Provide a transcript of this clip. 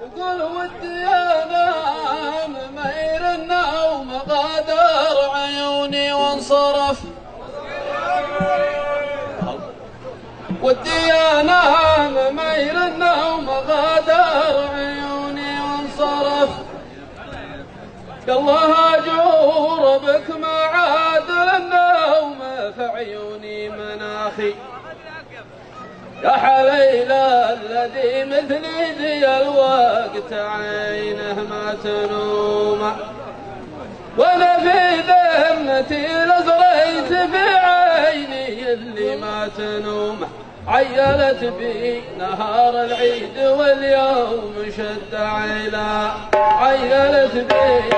وقل ودي انام مير النوم غادر عيوني وانصرف. ودي انام مير النوم غادر عيوني وانصرف الله أجور بك ما عاد النوم في عيوني مناخي. يا حليل الذي مثلي ذي الوقت عينه ما تنوم. وأنا في ذمتي لزريت بعيني اللي ما تنوم. عيلت بي نهار العيد واليوم شد عيلا. عيلت بي